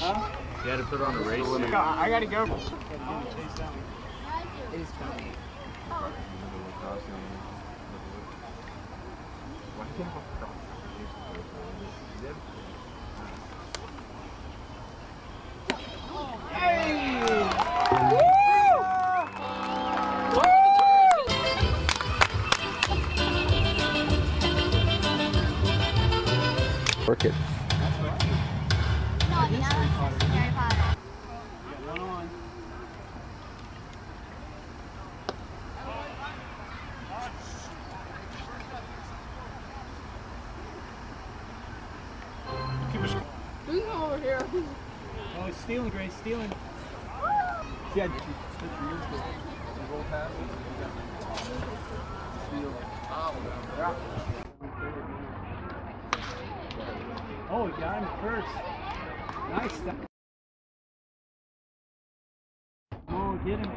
Huh? You had to put on a race suit. I, I gotta go. It is 28. Work it. Oh, he's stealing, Grace, stealing. Yeah, did you slip your ears good? You roll past Oh, he got him first. Nice. stuff. Come on, get him.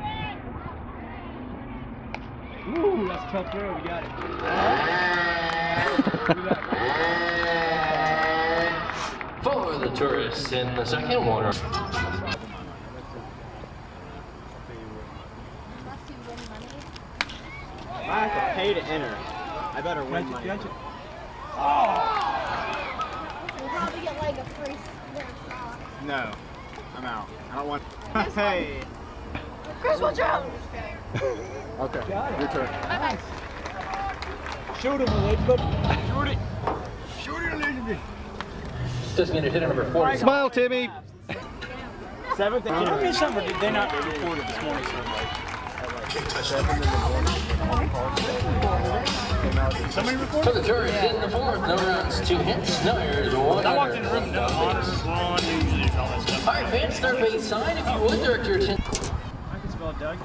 Ooh, that's a tough throw. We got it. We got. For the tourists in the second one. Unless you win money. I have to pay to enter. I better win Judge money. it, judge it. We'll probably get like a free pair of socks. No, I'm out. I don't want. hey. Chris, watch out! Okay. Got it. Your turn. Bye-bye. Shoot him, Elizabeth. Shoot it. Shoot it, Elizabeth. Designated hitter number 40. Smile, Timmy. Seventh and How many enter. summer did they not reported this morning? Somebody recorded? For the tourists in the fourth, no runs, two hits, no errors, one third base side, if you would direct your attention. I can spell Dougie.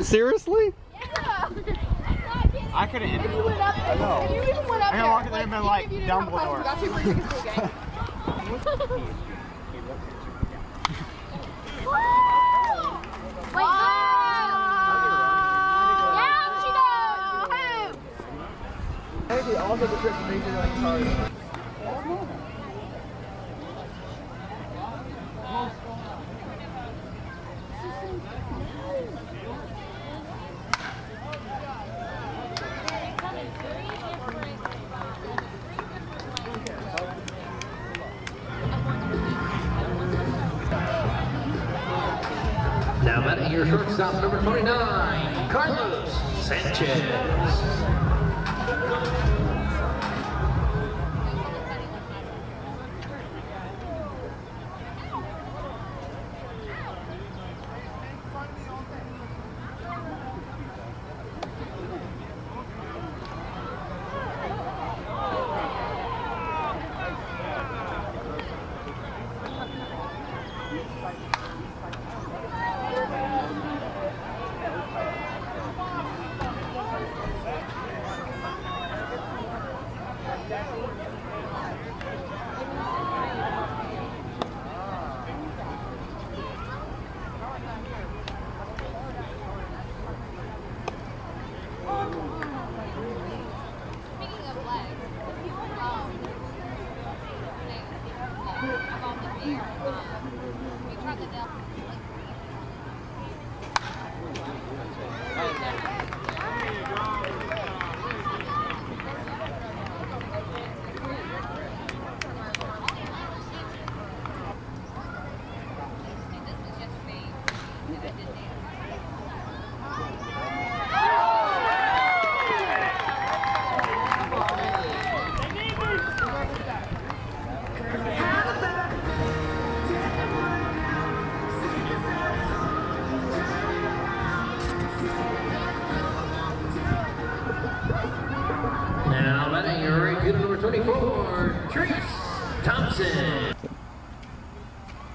Seriously? Yeah! I could have If entered. you went up there, if you even went up I there, walked there and been like, even if you didn't have a class, Dumbledore. we got two free tickets to a game. Wait, Yeah, she goes! Also the to Major League Cars. Now batting your shortstop, number 29, Carlos Sanchez. About the beer. This was batting your right fielder, number 24, Trayce Thompson.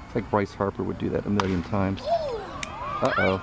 I think Bryce Harper would do that a million times. Uh